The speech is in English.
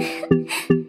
Ha